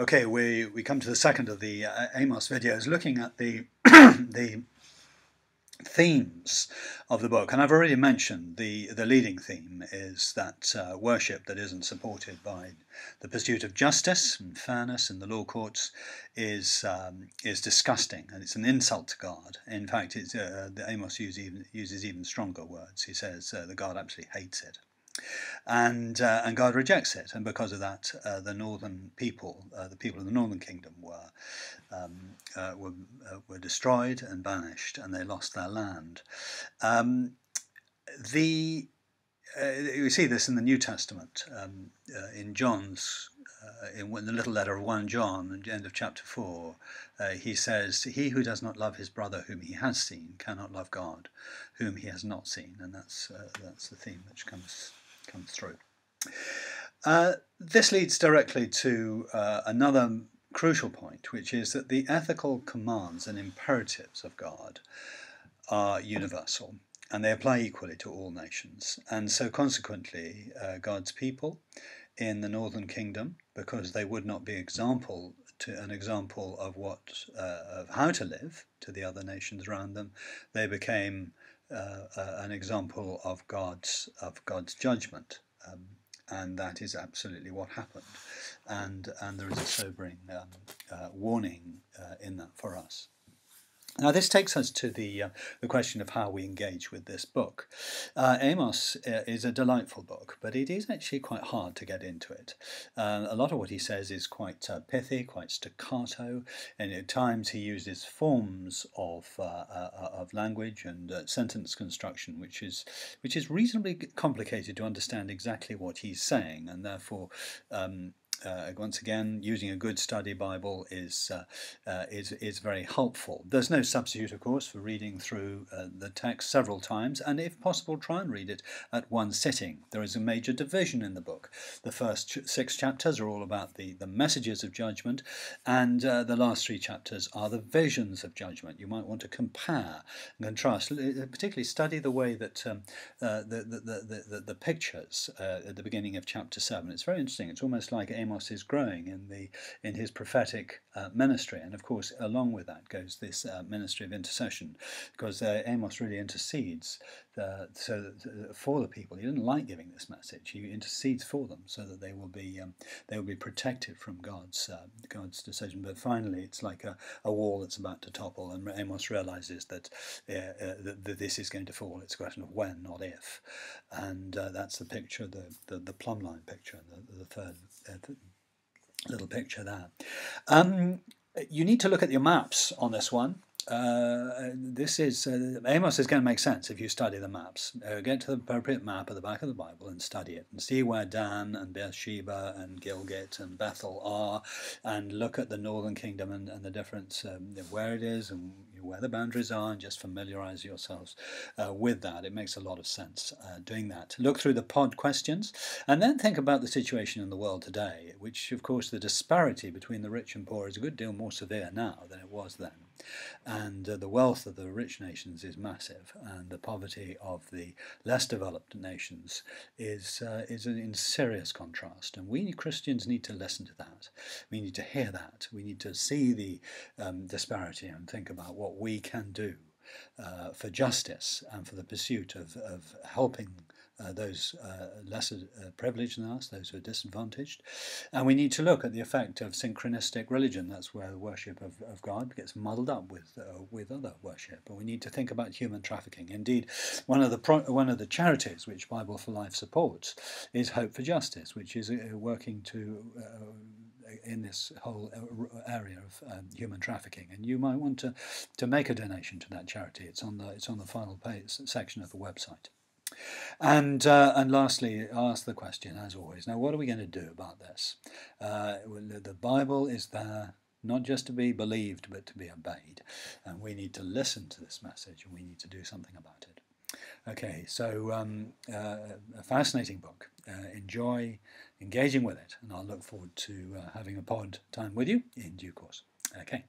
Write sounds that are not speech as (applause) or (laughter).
Okay, we, we come to the second of the uh, Amos videos looking at the, (clears throat) the themes of the book. And I've already mentioned the, the leading theme is that uh, worship that isn't supported by the pursuit of justice and fairness in the law courts is, um, is disgusting and it's an insult to God. In fact, it's, uh, Amos use even, uses even stronger words. He says uh, the God absolutely hates it and uh, and God rejects it, and because of that, uh, the northern people, uh, the people of the northern kingdom, were um, uh, were uh, were destroyed and banished, and they lost their land. Um, the you uh, see this in the New Testament, um, in John's. in the little letter of 1 John, at the end of chapter 4, he says, He who does not love his brother whom he has seen cannot love God whom he has not seen. And that's, that's the theme which comes comes through. Uh, this leads directly to uh, another crucial point, which is that the ethical commands and imperatives of God are universal and they apply equally to all nations. And so, consequently, uh, God's people in the northern kingdom, because they would not be example to an example of what uh, of how to live to the other nations around them, they became uh, uh, an example of God's of God's judgment, um, and that is absolutely what happened, and and there is a sobering um, uh, warning uh, in that for us. Now, this takes us to the, uh, the question of how we engage with this book. Uh, Amos uh, is a delightful book, but it is actually quite hard to get into it. Uh, a lot of what he says is quite uh, pithy, quite staccato, and at times he uses forms of, uh, of language and sentence construction, which is, which is reasonably complicated to understand exactly what he's saying, and therefore um, uh, once again, using a good study Bible is, uh, uh, is, is very helpful. There's no substitute, of course, for reading through uh, the text several times, and if possible, try and read it at one sitting. There is a major division in the book. The first ch six chapters are all about the, the messages of judgment, and uh, the last three chapters are the visions of judgment. You might want to compare and contrast, particularly study the way that um, uh, the, the, the, the, the, pictures at the beginning of chapter 7. It's very interesting. It's almost like Amos Amos is growing in the in his prophetic uh, ministry, and of course, along with that goes this uh, ministry of intercession, because uh, Amos really intercedes the, so that, for the people. He didn't like giving this message. He intercedes for them so that they will be um, they will be protected from God's uh, God's decision. But finally, it's like a, a wall that's about to topple, and Amos realizes that, uh, uh, that, that this is going to fall. It's a question of when, not if, and that's the picture, the, the the plumb line picture, the, the third little picture there. Um, you need to look at your maps on this one. Uh, this is uh, Amos is going to make sense if you study the maps. Uh, get to the appropriate map at the back of the Bible and study it, and see where Dan and Beersheba and Gilgal and Bethel are, and look at the northern kingdom and, and the difference um, where it is and where the boundaries are and just familiarize yourselves uh, with that. It makes a lot of sense uh, doing that. Look through the pod questions and then think about the situation in the world today, which, of course, the disparity between the rich and poor is a good deal more severe now than it was then. And uh, the wealth of the rich nations is massive, and the poverty of the less developed nations is, uh, is in serious contrast. And we Christians need to listen to that. We need to hear that. We need to see the um, disparity and think about what we can do uh, for justice and for the pursuit of, of helping uh, those uh, lesser uh, privileged than us, those who are disadvantaged. And we need to look at the effect of syncretistic religion. That's where the worship of, of God gets muddled up with uh, with other worship. And we need to think about human trafficking. Indeed, one of the pro- one of the charities which Bible for Life supports is Hope for Justice, which is working to in this whole area of um, human trafficking, and you might want to, to make a donation to that charity. It's on the it's on the final page section of the website. And uh, and lastly, ask the question as always. Now, what are we going to do about this? Uh, the Bible is there not just to be believed, but to be obeyed, and we need to listen to this message, and we need to do something about it. Okay, so um, uh, a fascinating book. Uh, enjoy engaging with it, and I'll look forward to uh, having a pod time with you in due course. Okay.